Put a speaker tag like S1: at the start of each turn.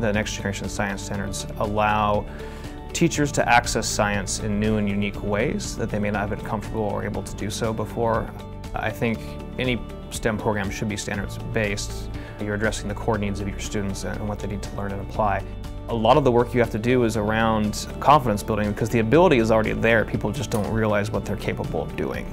S1: the next generation science standards allow teachers to access science in new and unique ways that they may not have been comfortable or able to do so before. I think any STEM program should be standards based. You're addressing the core needs of your students and what they need to learn and apply. A lot of the work you have to do is around confidence building because the ability is already there, people just don't realize what they're capable of doing.